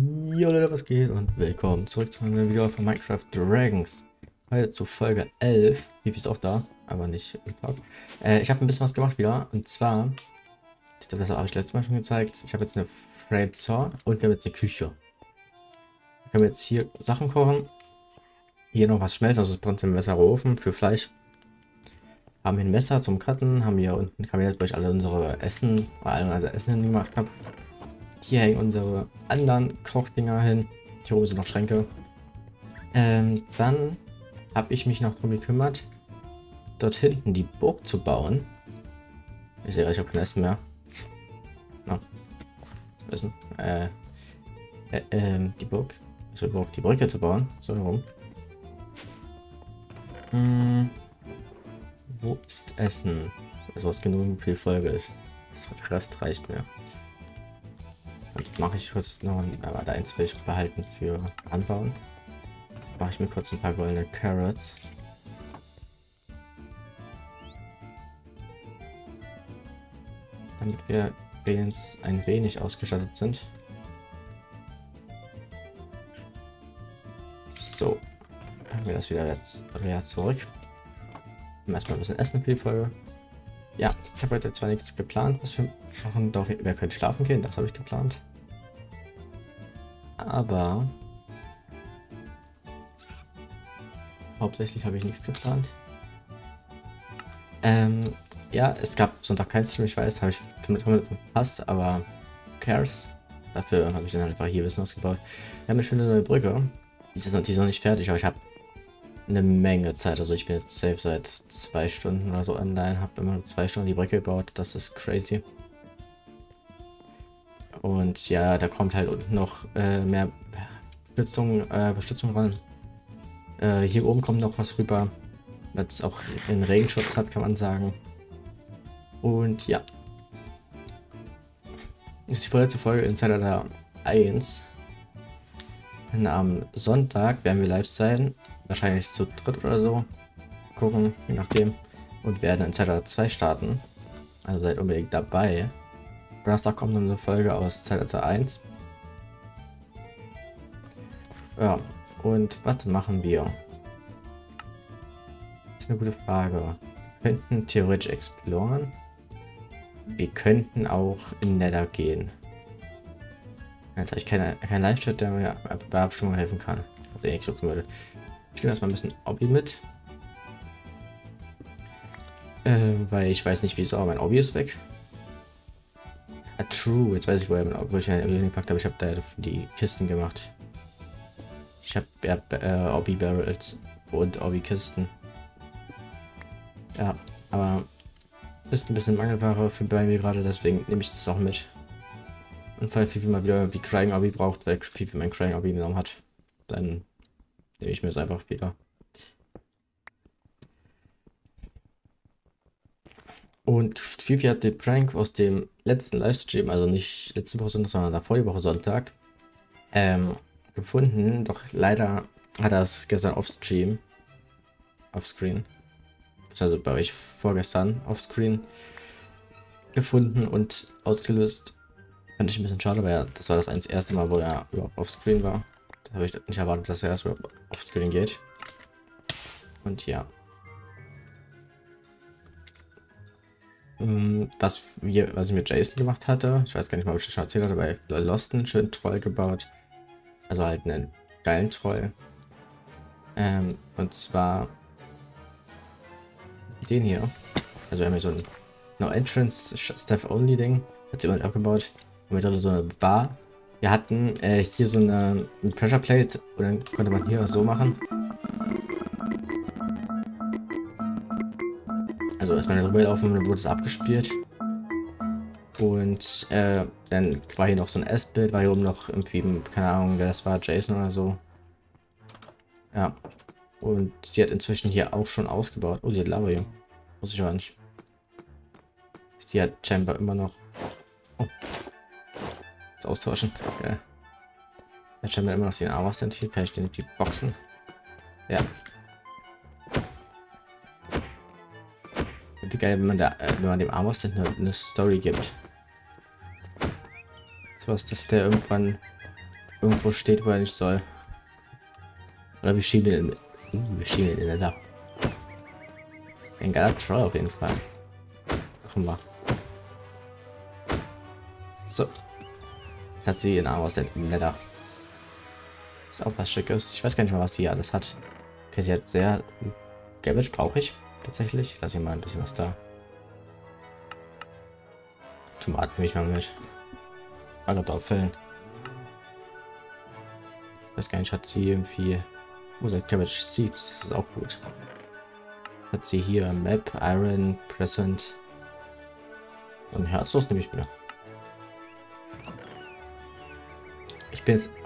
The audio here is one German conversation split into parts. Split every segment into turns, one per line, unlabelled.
Jo Leute, was geht und willkommen zurück zu einem Video von Minecraft Dragons. Heute zu Folge 11. Wie ist auch da, aber nicht im Talk. Äh, ich habe ein bisschen was gemacht wieder und zwar, ich glaube, das habe ich letztes Mal schon gezeigt. Ich habe jetzt eine Frame Saw und wir haben jetzt eine Küche. Wir können jetzt hier Sachen kochen. Hier noch was schmelzen, also es brennt im Messer für Fleisch. Haben hier ein Messer zum Cutten, haben hier unten ein Kabinett, wo ich alle unsere Essen, also Essen hingemacht habe. Hier hängen unsere anderen Kochdinger hin. Hier oben sind noch Schränke. Ähm, dann habe ich mich noch darum gekümmert, dort hinten die Burg zu bauen. Ich sehe, ich habe kein Essen mehr. No. Essen. Äh, äh, äh, die Burg. Also die Burg, die Brücke zu bauen. So herum. Hm. Wo ist Essen? Also was genug viel Folge ist. Das Rest reicht mir mache ich kurz noch aber eins will ich behalten für anbauen. Mache ich mir kurz ein paar goldene Carrots. Damit wir wenigstens ein wenig ausgestattet sind. So, packen wir das wieder jetzt, wieder zurück. Erstmal ein bisschen Essen für die Folge. Ja, ich habe heute zwar nichts geplant, was wir machen. Doch, wer könnte schlafen gehen? Das habe ich geplant aber hauptsächlich habe ich nichts geplant. Ähm, ja, es gab Sonntag kein Stream, ich weiß, habe ich damit verpasst, aber cares. Dafür habe ich dann einfach hier ein bisschen ausgebaut. Wir haben eine schöne neue Brücke. Die ist, ist noch nicht fertig, aber ich habe eine Menge Zeit. Also ich bin jetzt safe seit zwei Stunden oder so online, habe immer zwei Stunden die Brücke gebaut. Das ist crazy. Und ja, da kommt halt noch äh, mehr Bestützung, äh, Bestützung ran. Äh, hier oben kommt noch was rüber, was auch einen Regenschutz hat, kann man sagen. Und ja. Das ist die vorletzte Folge Insider 1. Und am Sonntag werden wir live sein. Wahrscheinlich zu dritt oder so. Gucken, je nachdem. Und werden Insider 2 starten. Also seid unbedingt dabei. Donnerstag kommt dann eine Folge aus Zeitalter 1. Ja, und was machen wir? Das ist eine gute Frage. Wir könnten theoretisch exploren. Wir könnten auch in Nether gehen. Jetzt habe ich keinen kein Live-Chat, der mir bei Abstimmung helfen kann. Also ich suchen würde. Ich nehme erstmal ein bisschen Obby mit. Äh, weil ich weiß nicht wieso, aber mein Obby ist weg. Ah, true. Jetzt weiß ich, wo, er, wo ich ihn gepackt habe. Ich habe da die Kisten gemacht. Ich habe äh, Obby Barrels und Obby Kisten. Ja, aber ist ein bisschen Mangelware für bei mir gerade, deswegen nehme ich das auch mit. Und falls Fifi mal wieder wie Crying Obby braucht, weil Fifi mein Crying Obby genommen hat, dann nehme ich mir es einfach wieder. Und Fifi hat den Prank aus dem letzten Livestream, also nicht letzte Woche Sonntag, sondern davor die Woche Sonntag, ähm, gefunden. Doch leider hat er es gestern offstream, offscreen, also bei euch vorgestern offscreen gefunden und ausgelöst. Fand ich ein bisschen schade, weil das war das erste Mal, wo er überhaupt offscreen war. Da habe ich nicht erwartet, dass er erst offscreen geht. Und ja. Was, wir, was ich mit Jason gemacht hatte, ich weiß gar nicht mal, ob ich das schon erzählt hatte, bei Lost einen schönen Troll gebaut. Also halt einen geilen Troll. Ähm, und zwar den hier. Also wir haben hier so ein No Entrance Staff Only Ding. Hat jemand abgebaut. Und mit drin so eine Bar. Wir hatten äh, hier so eine, eine Pressure Plate und dann konnte man hier so machen. Also erstmal darüber laufen, dann wurde es abgespielt. Und äh, dann war hier noch so ein S-Bild, war hier oben noch irgendwie, keine Ahnung, wer das war, Jason oder so. Ja. Und die hat inzwischen hier auch schon ausgebaut. Oh, die hat Lava hier. Muss ich aber nicht. Die hat Chamber immer noch. Oh. Jetzt austauschen. Okay. Hat Chamber immer noch den Armor sind hier. Kann ich den irgendwie boxen? Ja. Wie geil, wenn man, da, äh, wenn man dem Amos eine, eine Story gibt. So was, dass der irgendwann irgendwo steht, wo er nicht soll. Oder wir schieben ihn uh, wir schieben ihn Nether. Ein geiler Troll auf jeden Fall. Wir. So. Jetzt hat sie ihren Arm aus dem Nether. Ist auch was Schickes. Ich weiß gar nicht mal, was sie alles hat. Okay, sie hat sehr... Garbage brauche ich tatsächlich. Lass ich mal ein bisschen was da. Tomaten nehme ich mal mit. Alle auffällen. Ich weiß gar nicht, hat sie irgendwie... Wo sind Cabbage Seeds? Das ist auch gut. Hat sie hier Map, Iron, Present. Und Herzlos nehme ich mir. Ich bin jetzt...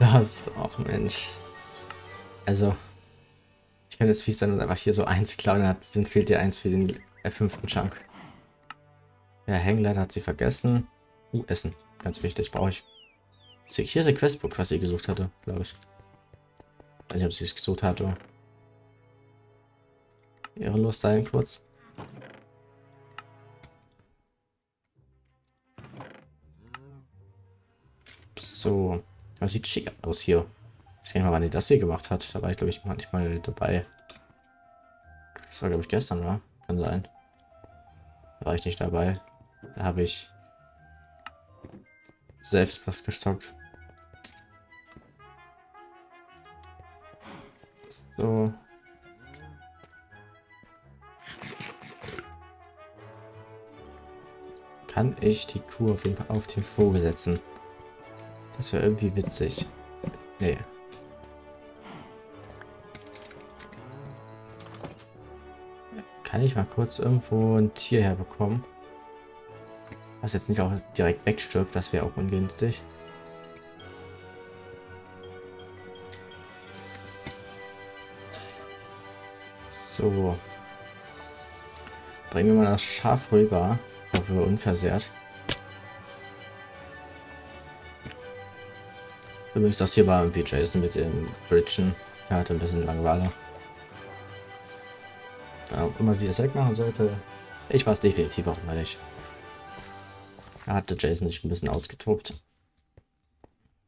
Das auch Mensch. Also... Ich kann jetzt fies sein und einfach hier so eins klauen, dann fehlt dir eins für den äh, fünften Chunk. Ja, Hängleiter hat sie vergessen. Uh, Essen. Ganz wichtig, brauche ich. Hier ist ein Questbook, was sie gesucht hatte, glaube ich. Weiß nicht, ob sie es gesucht hatte. Ehrenlos sein kurz. So. Das sieht schick aus hier. Ich weiß mal, wann die das hier gemacht hat. Da war ich, glaube ich, manchmal dabei. Das war, glaube ich, gestern, oder? Kann sein. Da war ich nicht dabei. Da habe ich selbst was gestockt. So. Kann ich die Kuh auf jeden auf den Vogel setzen? Das wäre irgendwie witzig. Nee. Kann ich mal kurz irgendwo ein Tier herbekommen? Was jetzt nicht auch direkt wegstirbt, das wäre auch ungünstig. So. Bringen wir mal das Schaf rüber. Ich hoffe, unversehrt. Übrigens, das hier war irgendwie Jason mit dem Bridgen. Er hatte ein bisschen Langeweile. Da immer sie das wegmachen sollte. Ich war es definitiv auch mal nicht. Da hatte Jason sich ein bisschen ausgetobt.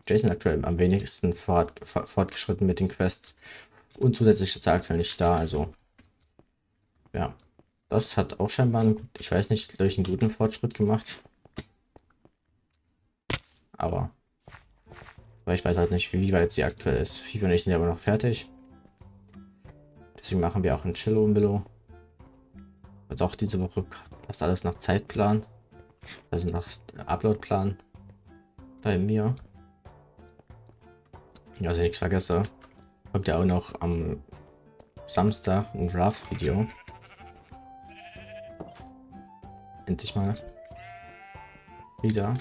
Jason aktuell am wenigsten fort, fortgeschritten mit den Quests. Und zusätzliche Zahlquellen nicht da, also. Ja. Das hat auch scheinbar, einen, ich weiß nicht, durch einen guten Fortschritt gemacht. Aber. Weil ich weiß halt nicht, wie weit sie aktuell ist. FIFA und ich sind ja aber noch fertig. Deswegen machen wir auch ein Chillo-Millo. Jetzt auch diese Woche passt alles nach Zeitplan. Also nach Uploadplan bei mir. Also nichts vergesse. Kommt ja auch noch am Samstag ein Draft-Video. Endlich mal. Wieder.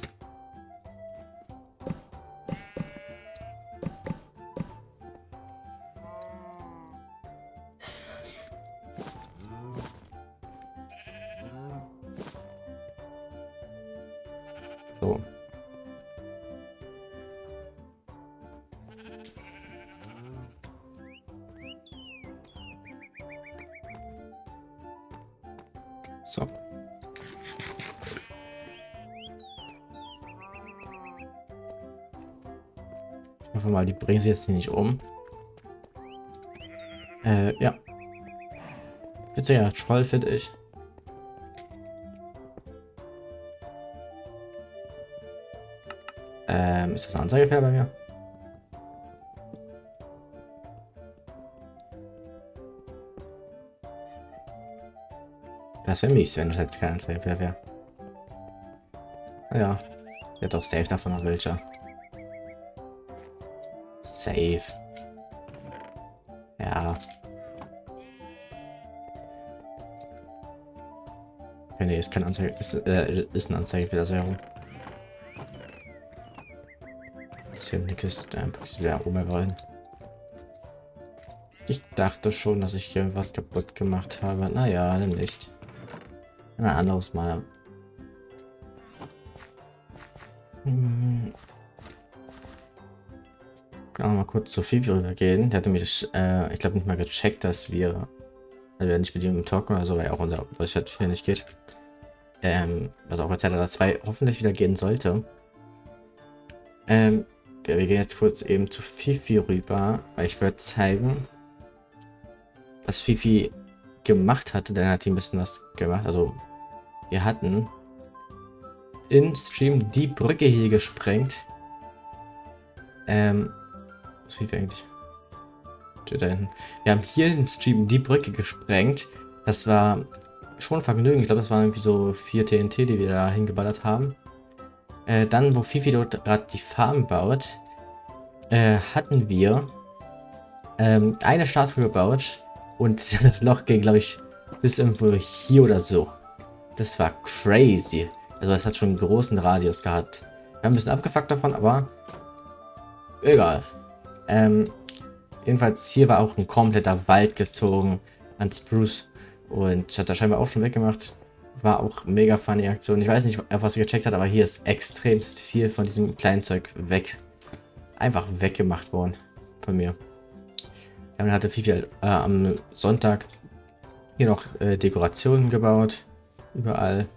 So. Ich hoffe mal, die bringen sie jetzt hier nicht um. Äh, ja. Witziger Troll, finde ich. Ähm, ist das ein Anzeigefehler bei mir? Das wäre mies, wenn das jetzt kein Anzeigefehler wäre. Ja. Wird doch safe davon noch welche. Safe. Ja. Okay, nee, ist kein Anzeige. Ist, äh, ist ein Anzeigefehler, sehr rum. Ist hier eine Kiste. Ist wieder oben. Ich dachte schon, dass ich hier was kaputt gemacht habe. Naja, dann nicht. Ein anderes Mal. Hm. Kann auch mal kurz zu Fifi rübergehen. Der hatte mich, äh, ich glaube, nicht mal gecheckt, dass wir, also wir nicht mit ihm talken oder so, weil auch unser Voice-Chat hier nicht geht. Ähm, was auch bei ZR 2 hoffentlich wieder gehen sollte. Ähm, wir gehen jetzt kurz eben zu Fifi rüber, weil ich würde zeigen, was Fifi gemacht hatte. Dann hat die ein bisschen was gemacht. Also, wir hatten im Stream die Brücke hier gesprengt. Ähm, was Fifi eigentlich? Steht da hinten. Wir haben hier im Stream die Brücke gesprengt. Das war schon Vergnügen. Ich glaube, das waren irgendwie so vier TNT, die wir da hingeballert haben. Äh, dann, wo Fifi dort gerade die Farm baut, äh, hatten wir ähm, eine Statue gebaut und das Loch ging, glaube ich, bis irgendwo hier oder so. Das war crazy. Also das hat schon einen großen Radius gehabt. Wir haben ein bisschen abgefuckt davon, aber egal. Ähm, jedenfalls hier war auch ein kompletter Wald gezogen an Spruce und hat er scheinbar auch schon weggemacht. War auch mega funny Aktion. Ich weiß nicht, was er gecheckt hat, aber hier ist extremst viel von diesem kleinen Zeug weg. Einfach weggemacht worden von mir. Dann hatte Fifi äh, am Sonntag hier noch äh, Dekorationen gebaut. Überall.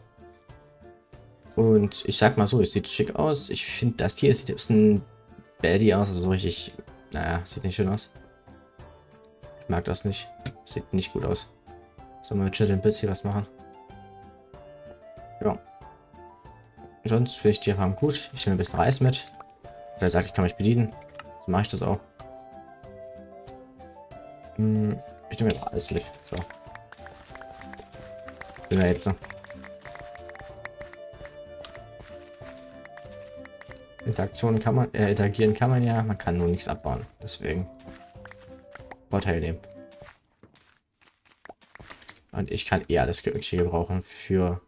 Und ich sag mal so, es sieht schick aus. Ich finde, das hier sieht ein bisschen baddie aus. Also so richtig, naja, sieht nicht schön aus. Ich mag das nicht. Sieht nicht gut aus. Sollen wir mit Chisel Bits hier was machen? Ja. Sonst finde ich die Farm gut. Ich nehme ein bisschen Reis mit. Der sagt, ich kann mich bedienen. So mache ich das auch. Hm, ich nehme alles mit. So. Bin wir jetzt. Interaktionen kann man, äh, interagieren kann man ja, man kann nur nichts abbauen. Deswegen Vorteil nehmen. Und ich kann eh alles Mögliche gebrauchen für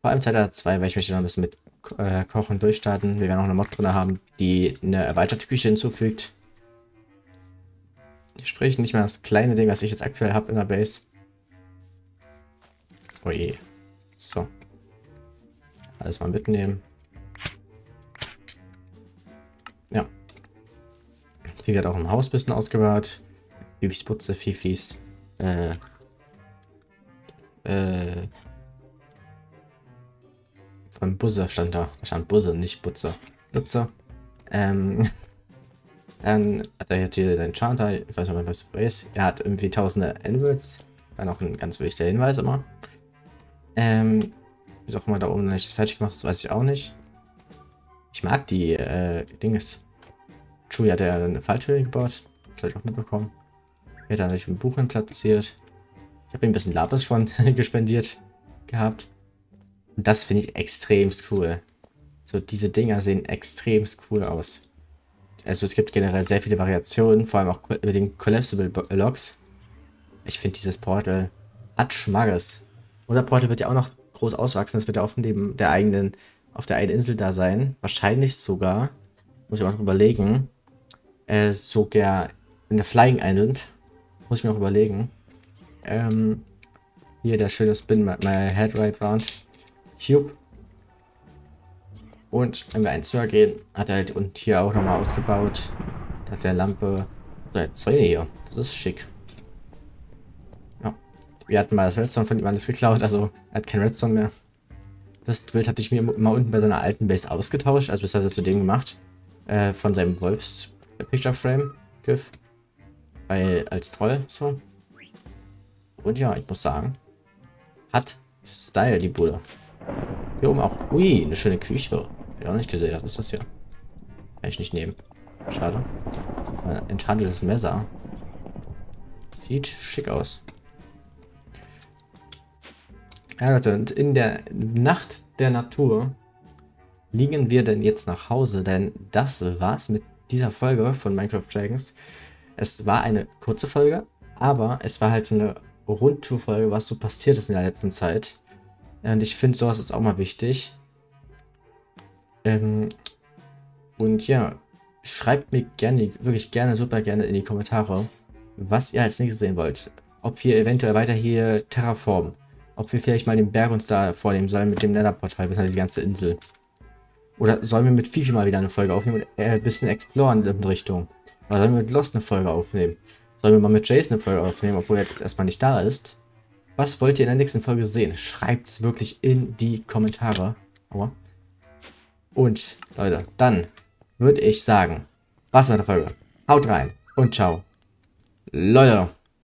vor allem Zeitalter 2, weil ich möchte noch ein bisschen mit äh, Kochen durchstarten. Wir werden auch eine Mod drin haben, die eine erweiterte Küche hinzufügt. Sprich, nicht mehr das kleine Ding, was ich jetzt aktuell habe in der Base. Oh je. So. Alles mal mitnehmen. Ja. Fifi hat auch im Haus ein bisschen ausgebaut. Fifis Putze, Fifis. Äh. Äh. Von Buzzer stand da. Da stand Buzzer, nicht Butzer. Butzer. Ähm. Dann hat er jetzt hier seinen Chanter. Ich weiß nicht, ob man das weiß. Er hat irgendwie tausende Emeralds. War noch ein ganz wichtiger Hinweis immer. Ähm. Wie auch immer da oben nicht fertig gemacht das weiß ich auch nicht. Ich mag die äh, Dinges. Chewie hat ja eine Falltür gebaut. Ich auch mitbekommen. Er hat da nicht ein Buch hin platziert. Ich habe ihm ein bisschen Lapis schon gespendiert gehabt. Und das finde ich extremst cool. So, diese Dinger sehen extremst cool aus. Also es gibt generell sehr viele Variationen, vor allem auch mit den Collapsible Logs. Ich finde dieses Portal hat Schmackes. Unser Portal wird ja auch noch groß auswachsen. Es wird ja auf dem der eigenen, auf der einen Insel da sein. Wahrscheinlich sogar, muss ich mal noch überlegen, äh, sogar in der Flying Island. Muss ich mir auch überlegen. Ähm, hier der schöne Spin, my head right round. Cube. Und wenn wir eins höher gehen, hat er halt und hier auch nochmal ausgebaut. dass der Lampe. So, jetzt zwei hier. Das ist schick. Wir hatten mal das Redstone von ihm alles geklaut, also er hat kein Redstone mehr. Das Bild hatte ich mir immer unten bei seiner alten Base ausgetauscht, also er zu dem gemacht. Äh, von seinem Wolfs Picture Frame GIF. Weil als Troll so. Und ja, ich muss sagen, hat Style die Bude. Hier oben auch. Ui, eine schöne Küche. Ich auch nicht gesehen. Was ist das hier? Kann ich nicht nehmen. Schade. Ein enchantetes Messer. Sieht schick aus. Ja, Leute, und in der Nacht der Natur liegen wir denn jetzt nach Hause, denn das war's mit dieser Folge von Minecraft Dragons. Es war eine kurze Folge, aber es war halt eine Rundtour-Folge, was so passiert ist in der letzten Zeit. Und ich finde, sowas ist auch mal wichtig. Ähm, und ja, schreibt mir gerne, wirklich gerne, super gerne in die Kommentare, was ihr als nächstes sehen wollt. Ob wir eventuell weiter hier terraformen. Ob wir vielleicht mal den Berg uns da vornehmen sollen mit dem Netherportal, bis die ganze Insel. Oder sollen wir mit Fifi mal wieder eine Folge aufnehmen und ein bisschen exploren in Richtung? Oder sollen wir mit Lost eine Folge aufnehmen? Sollen wir mal mit Jason eine Folge aufnehmen, obwohl er jetzt erstmal nicht da ist? Was wollt ihr in der nächsten Folge sehen? Schreibt es wirklich in die Kommentare. Aua. Und, Leute, dann würde ich sagen, was mit der Folge. Haut rein und ciao. Leute.